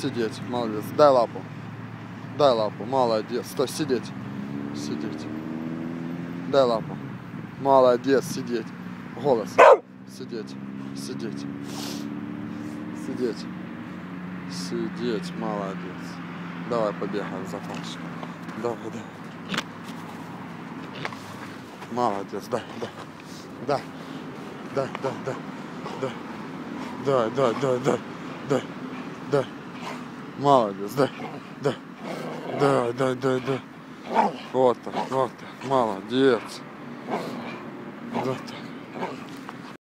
Сидеть, молодец. Дай лапу. Дай лапу, молодец. Стой, сидеть. Сидеть. Дай лапу. Молодец, сидеть. Голос. Сидеть. Сидеть. Сидеть. Сидеть, молодец. Давай побегаем за пальчик. Давай, давай. Молодец, да, да. Да. Да, да, да. Да. Да, да, да, да. Да. Да. Молодец, да. Да. Да, да, да, да. Вот так, вот так. Молодец. Вот так.